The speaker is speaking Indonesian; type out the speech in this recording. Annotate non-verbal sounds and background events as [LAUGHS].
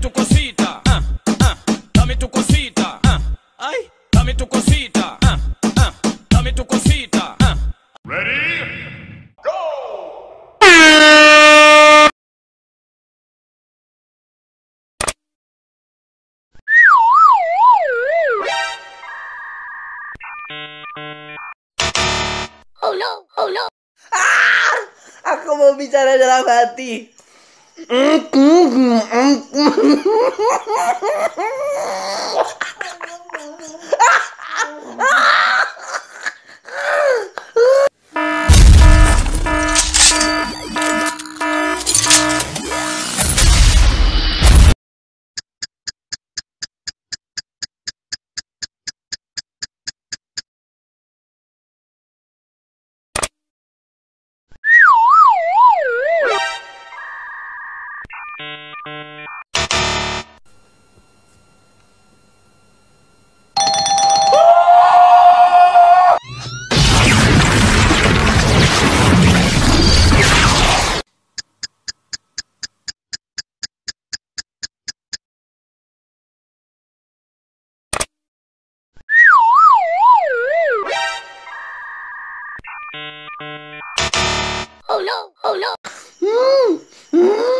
tu cosita, ah, ah, dame tu cosita, ah, ay, dame tu cosita, ah, ah, dame tu cosita, ah. Aku mau bicara dalam hati. Ah, [LAUGHS] Oh no. [LAUGHS] Mm, mm.